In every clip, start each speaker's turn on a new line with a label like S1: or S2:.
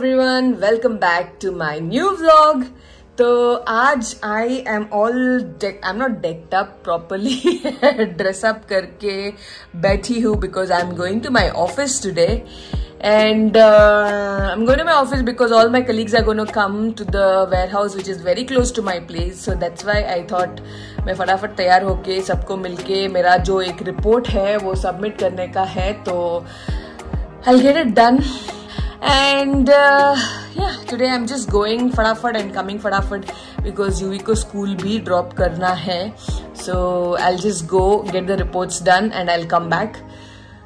S1: Everyone welcome back to my new vlog तो आज I am all I am not decked up properly dress up करके बैठी हूँ because I am going to my office today and I am going to my office because all my colleagues are going to come to the warehouse which is very close to my place so that's why I thought मैं फटाफट तैयार होके सबको मिलके मेरा जो एक report है, वो सबमिट करने का है. तो I get it done and uh, yeah today i'm just going fadafad and coming fadafad because yuvi ko school bhi drop karna hai. So i'll just go get the reports done and i'll come back.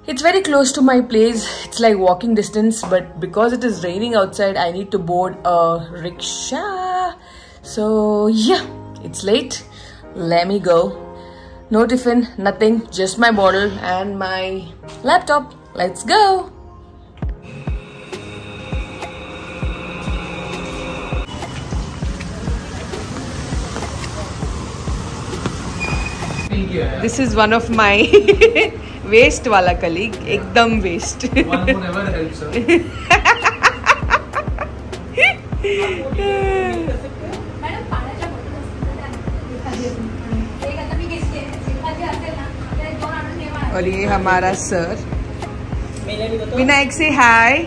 S1: It's very close to my place. It's like walking distance but because it is raining outside i need to board a rickshaw. So yeah it's late. Let me go. No tiffin nothing just my bottle and my laptop. Let's go. घेतली is one of my waste
S2: वाला colleague एकदम waste
S1: और ये हमारा sir. Vinayak से hi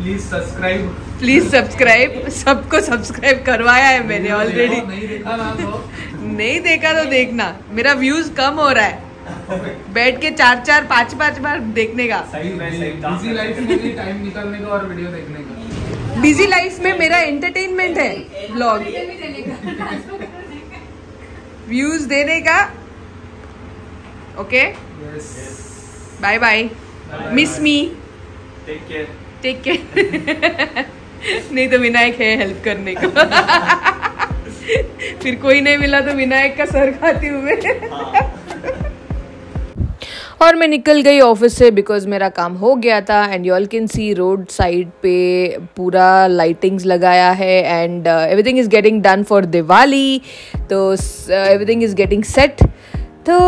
S3: Please subscribe.
S1: Please subscribe सबको subscribe करवाया है मैंने ऑलरेडी
S3: नहीं देखा तो
S1: देखना। मेरा व्यूज़ कम हो रहा है। बैठ के चार चार पाँच पाँच बार देखने का।
S3: बिज़ी लाइफ लिए टाइम निकालने का और वीडियो देखने का।
S1: बिज़ी लाइफ में मेरा एंटरटेनमेंट है ब्लॉग
S2: मी?
S1: व्यूज़ देने का।
S3: Okay
S1: bye bye miss me
S3: take care
S1: take care नहीं तो विनायक है हेल्प करने का। फिर कोई नहीं मिला तो विनायक का सर खाती हूँ मैं और मैं निकल गई ऑफ़िस से बिकॉज़ मेरा काम हो गया था and you all can see road side पे पूरा लाइटिंग्स लगाया है and everything is getting done for Diwali तो एवरीथिंग इज़ गेटिंग सेट तो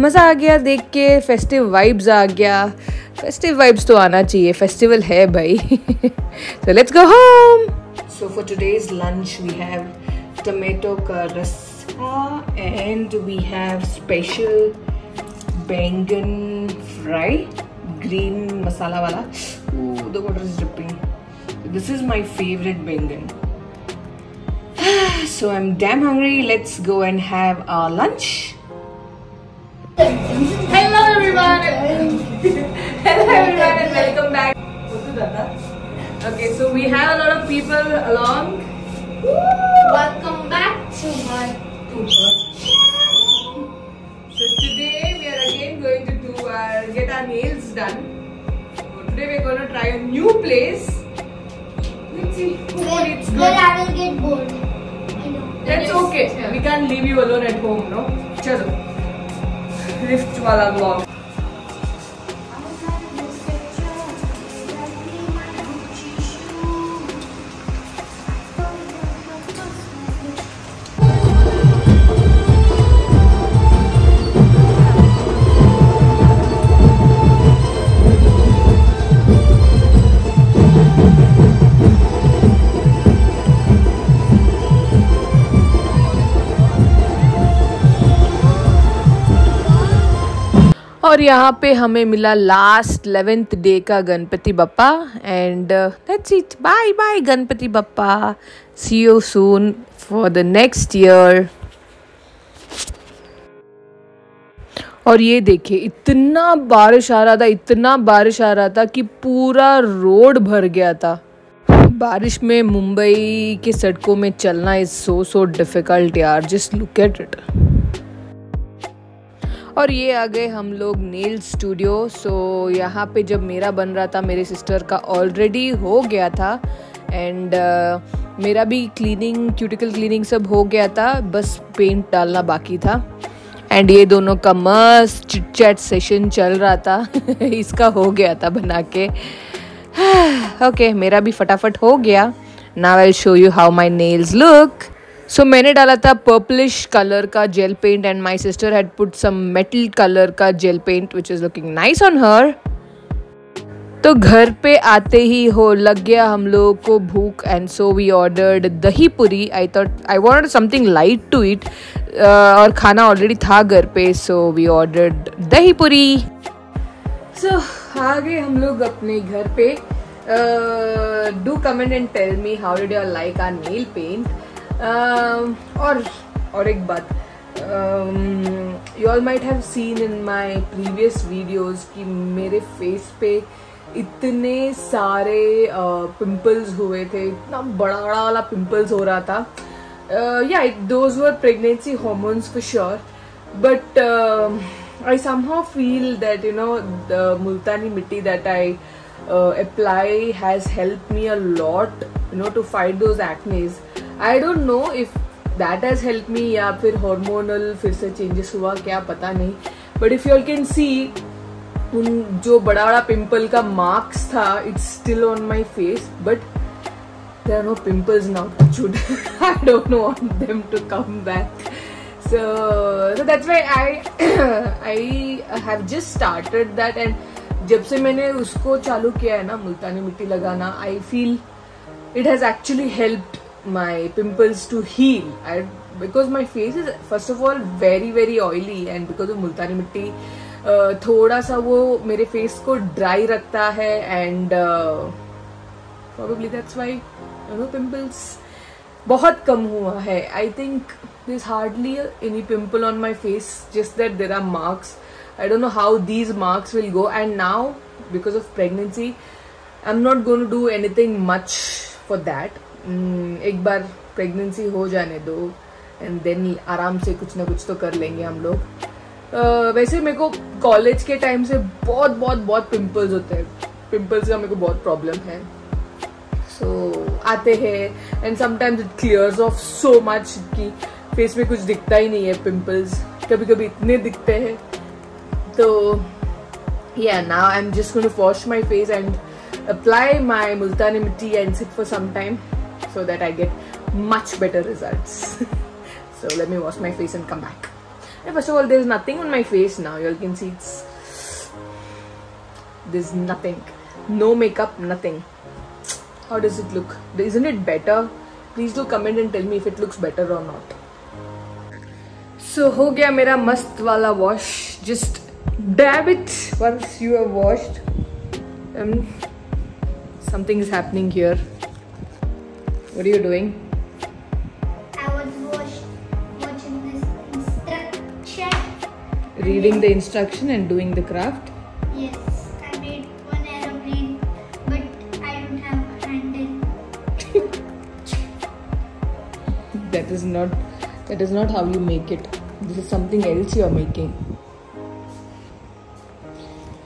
S1: मज़ा आ गया देख के फेस्टिव वाइब्स आ गया। फेस्टिव वाइब्स तो आना चाहिए फेस्टिवल है भाई। So let's go home. So for today's lunch we have tomato ka rasa and we have special bangan fry green masala wala. Ooh, the water is dripping. This is my favorite bangan so i'm damn hungry. Let's go and have our lunch. Hello everyone. Hello everyone and welcome back. Okay so we have a lot of people along
S2: Welcome back to my
S1: So today we are again going to do our get our nails done. So today we're going to try a new place. Let's see. Oh, it's
S2: Where
S1: good.
S2: I will get bored. I know.
S1: That's okay. We can't leave you alone at home, no? Chalo. Lift wala vlog. और यहाँ पे हमें मिला last eleventh day का Ganpati Bappa and that's it bye bye Ganpati Bappa. See you soon for the next year और ये देखिए, इतना बारिश आ रहा था, इतना बारिश आ रहा था कि पूरा रोड भर गया था। बारिश में मुंबई के सड़कों में चलना इज़ सो सो डिफ़िकल्ट यार. जस्ट लुक एट इट और ये आ गए हम लोग नेल स्टूडियो। सो यहाँ पे जब मेरा बन रहा था मेरे सिस्टर का ऑलरेडी हो गया था। एंड uh, मेरा भी क्लीनिंग क्यूटिकल क्लीनिंग सब हो गया था। बस पेंट डालना बाकी था। एंड ये दोनों का मस्त चिट चैट सेशन चल रहा था। इसका हो गया था बना के। ओके okay, मेरा भी फटाफट हो गया। Now I show you how my nails look so so, मैंने डाला था पर्पलिश कलर का gel paint and my sister had put some metal colour का gel paint which is looking nice on her तो घर पे आते ही हो लग गया हम लोगों को भूख and so we ordered dahi puri. I thought I wanted something light to eat और खाना ऑलरेडी था घर पे so we ordered dahi puri. So आ गए हम लोग अपने घर पे. Do comment and tell me how did you like our nail paint और और एक बात you all might have seen in my previous videos कि मेरे फेस पे इतने सारे पिंपल्स uh, हुए थे इतना बड़ा बड़ा वाला पिंपल्स हो रहा था। या it those were pregnancy hormones for sure but I somehow feel that you know the Multani mitti that I apply has help me a lot you know to fight those acnes I don't know if that has help me या फिर hormonal फिर से changes हुआ, क्या पता नहीं. But if you can see उन जो बड़ा बड़ा पिंपल का मार्क्स था it's still on my face but there are no pimples now I don't know want them to come back so that's why I I have just started that and जब से मैंने उसको चालू किया है ना, मुल्तानी मिट्टी लगाना I feel it has actually helped my pimples to heal I because my face is first of all very very oily and because of Multani mitti थोड़ा सा वो मेरे फेस को ड्राई रखता है and probably that's why, you know, pimples बहुत कम हुआ है. I think this hardly any pimple on my face just that there are marks I don't know how these marks will go and now because of pregnancy I am not gonna do anything much for that एक बार pregnancy हो जाने दो and then आराम से कुछ ना कुछ तो कर लेंगे हम लोग। uh, वैसे मेरे को कॉलेज के टाइम से बहुत बहुत बहुत पिम्पल्स होते हैं। पिम्पल्स का मेरे को बहुत प्रॉब्लम है। सो so, आते हैं and sometimes it clears off so much कि फेस में कुछ दिखता ही नहीं है पिंपल्स कभी कभी इतने दिखते हैं। तो yeah now I am just going to wash my face and apply my Multani mitti and sit for some time so that I get much better results. so let me wash my face and come back. And first of all, there's nothing on my face now. You all can see it's... There's nothing. No makeup, nothing. How does it look? Isn't it better? Please do comment and tell me if it looks better or not. So, ho gaya mera mast wala wash. Just dab it once you have washed. Um, something is happening here. What are you doing?
S2: I was watch, watching this instruction.
S1: Reading the instruction and doing the craft.
S2: Yes, I made one aeroplane, but I don't have a handle.
S1: That is not that is not how you make it. This is something else you are making.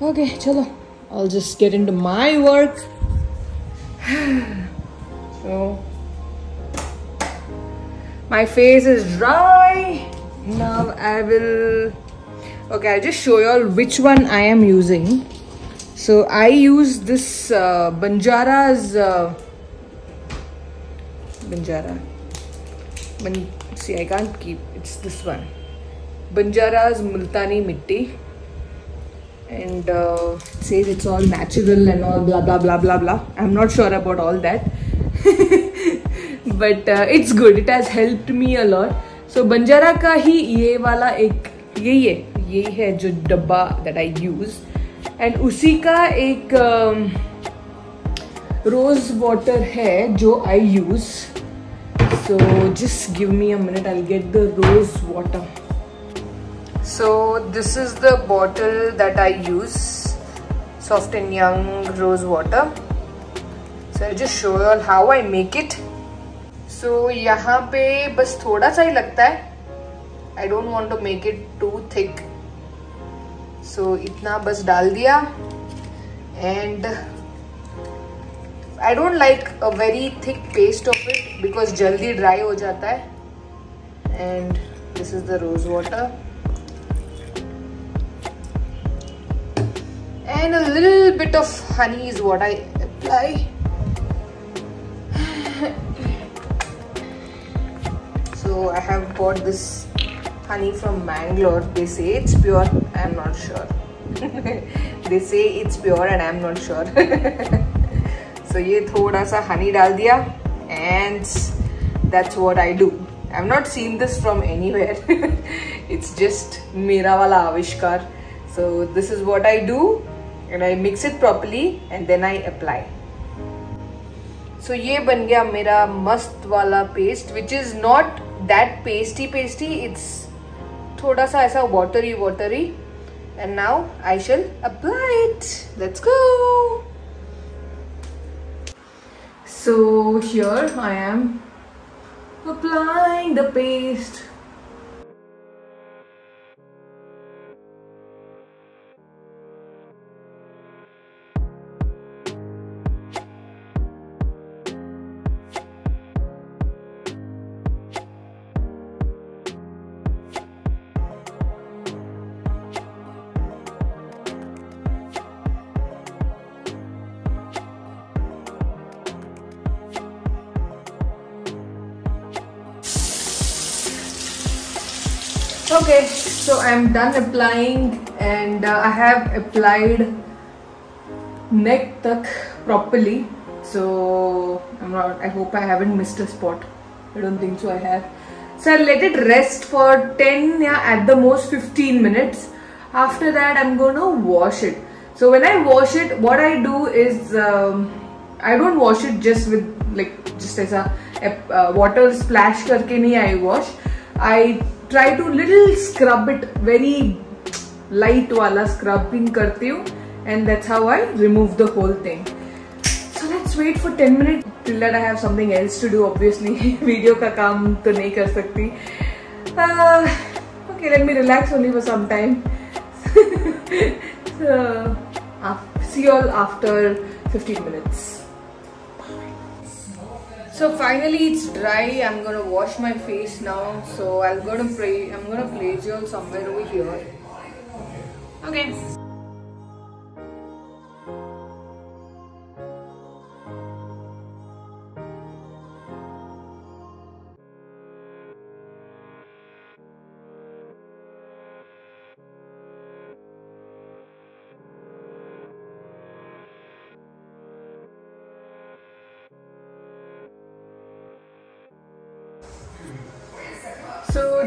S1: Okay, chalo. I'll just get into my work. so my face is dry. Now I will okay, I'll just show you all which one I am using. So I use this uh, Banjara's uh, Banjara. Ban- see, I can't keep. It's this one. Banjara's Multani Mitti. And uh, says it's all natural and all blah blah blah blah blah. I'm not sure about all that. But it's good it has help me a lot so Banjara का ही ये वाला एक यही है यही है जो डब्बा दैट आई यूज़ एंड उसी का एक रोज uh, वाटर है जो आई यूज़ सो जिस give me a I get the rose water so this is the bottle that I use soft and young rose water so just show your how I make it so so, यहाँ पे बस थोड़ा सा ही लगता है। I don't want to make it too thick so इतना बस डाल दिया। And I don't like a very thick paste of it because जल्दी ड्राई हो जाता है। And this is the rose water and a little bit of honey is what I apply I have bought this honey from Mangalore. They say it's pure. I'm not sure. they say it's pure and I'm not sure. so ये थोड़ा सा honey डाल दिया and that's what I do. I've not seen this from anywhere. it's just मेरा वाला आविष्कार. So this is what I do and I mix it properly and then I apply. So ये बन गया मेरा मस्त वाला paste which is not that pasty pasty it's thoda sa aisa watery watery. And now I shall apply it. Let's go. So here I am applying the paste. okay so i'm done applying and uh, i have applied neck tuck properly. So i'm not i hope i haven't missed a spot. I don't think so i have. So i let it rest for 10 yeah at the most 15 minutes. After that i'm gonna wash it. So when i wash it what i do is um, i don't wash it just with like just as a uh, water splash karke nahi i wash. I try to little scrub it very light वाला scrubbing करती हूँ and that's how I remove the whole thing. So let's wait for 10 minutes till that I have something else to do obviously video का काम तो नहीं कर सकती uh, okay let me relax only for some time so uh, see you all after 15 minutes so finally it's dry. I'm gonna wash my face now. So i'm gonna pray. I'm gonna place you somewhere over here. Okay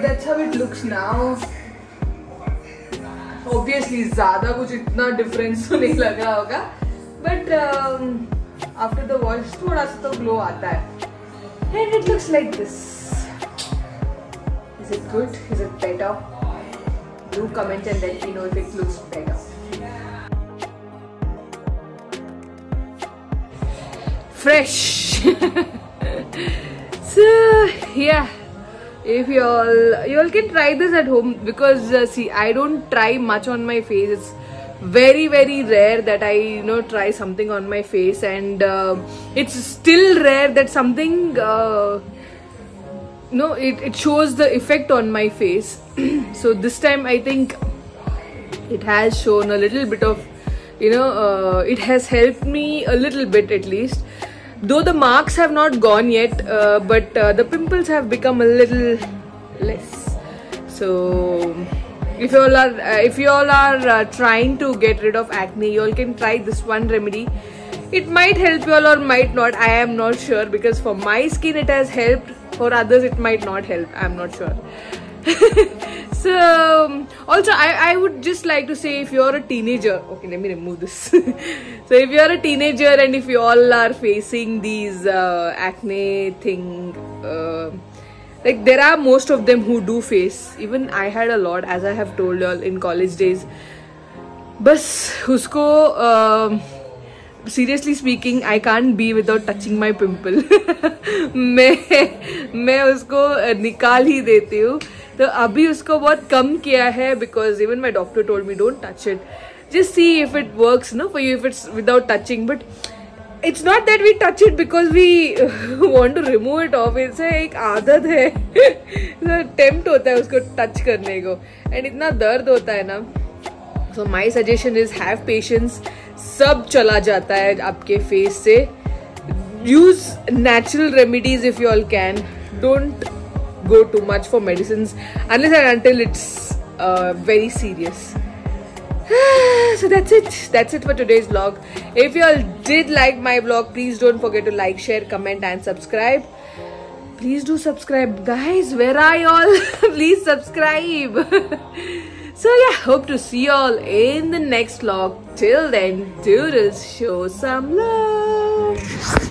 S1: that's how it looks now obviously ज़्यादा कुछ इतना difference तो नहीं लगा होगा but after the wash थोड़ा सा तो ग्लो आता है and it looks like this is it good is it better do comment and let me know if it looks better fresh so yeah if you all you all can try this at home because uh, see i don't try much on my face. It's very very rare that i you know try something on my face and uh, it's still rare that something uh, no it, it shows the effect on my face. So this time i think it has shown a little bit of you know uh, it has helped me a little bit at least though the marks have not gone yet uh, but uh, the pimples have become a little less. So if you all are uh, if you all are uh, trying to get rid of acne you all can try this one remedy. It might help you all or might not i am not sure because for my skin it has helped. For others it might not help i'm not sure so um, also I, I would just like to say if you're a teenager okay let me remove this so if you're a teenager and if you all are facing these uh, acne thing uh, like there are most of them who do face even i had a lot as i have told you all in college days बस उसको seriously speaking I can't be without touching my pimple मैं मैं उसको निकाल ही देती हूँ तो अभी उसको बहुत कम किया है because even my doctor told me don't touch it just see if it works, no, for you if it's without touching. But it's not that we touch it because we want to remove it off it's एक आदत है। Tempt होता है उसको touch करने को। And इतना दर्द होता है ना। So my suggestion is have patience सब चला जाता है आपके फेस से। Use natural remedies if you all can don't go too much for medicines unless and until it's uh, very serious. So that's it. That's it for today's vlog. If you all did like my vlog please don't forget to like share comment and subscribe. Please do subscribe. Guys where are y'all please subscribe. So yeah hope to see y'all in the next vlog. Till then doodles show some love